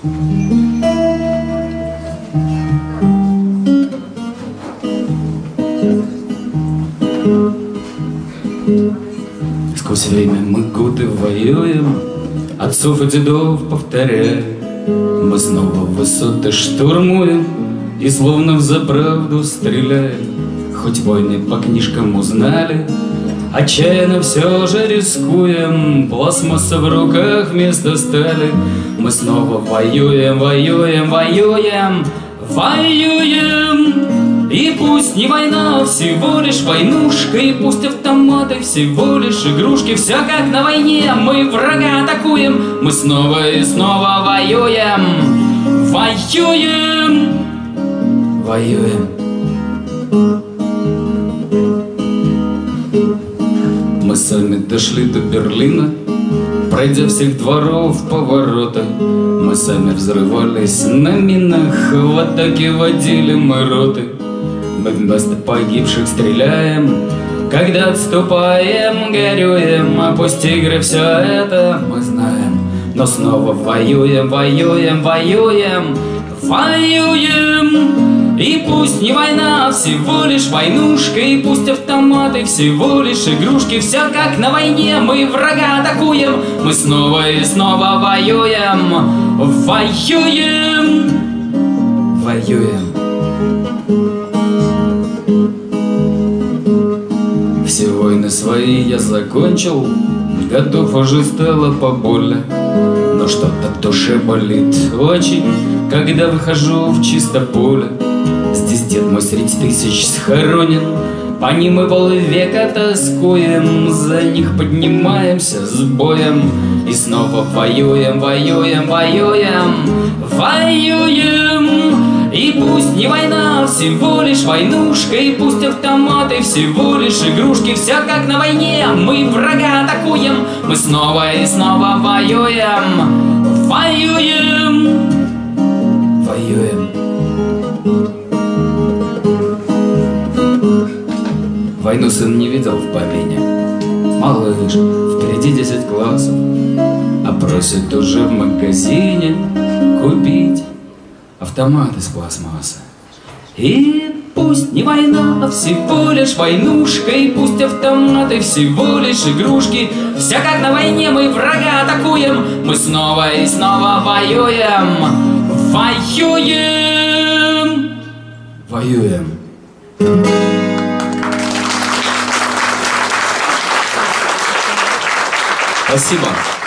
Сквозь время мы годы воюем, Отцов и дедов повторяя, Мы снова высоты штурмуем И словно в заправду стреляем. Хоть войны по книжкам узнали, Отчаянно все же рискуем, Пластмасса в руках вместо стали. Мы снова воюем, воюем, воюем, воюем. И пусть не война, всего лишь войнушка И пусть автоматы всего лишь игрушки Все как на войне, мы врага атакуем Мы снова и снова воюем Воюем Воюем дошли до Берлина. Пройдя всех дворов поворота Мы сами взрывались на минах. В атаке водили мы роты. Мы вместо погибших стреляем. Когда отступаем, горюем. А пусть игры все это мы знаем. Но снова воюем, воюем, воюем. Воюем И пусть не война, а всего лишь войнушка И пусть автоматы всего лишь игрушки Все как на войне, мы врага атакуем Мы снова и снова воюем Воюем Воюем Все войны свои я закончил, Готов уже стало побольно. Но что-то в душе болит очень, Когда выхожу в чисто поле. Здесь дед мой среди тысяч схоронен, По ним мы полвека тоскуем, За них поднимаемся с боем. И снова воюем, воюем, воюем, воюем. И пусть не война, всего лишь войнушка И пусть автоматы всего лишь игрушки. Все как на войне, мы врага атакуем. Мы снова и снова воюем. Воюем Войну сын не видел в помине Малыш, впереди десять классов А просит уже в магазине Купить автомат из пластмассы. И пусть не война, а всего лишь войнушка, И пусть автоматы всего лишь игрушки, Все как на войне мы врага атакуем, Мы снова и снова воюем, воюем, воюем. Acima.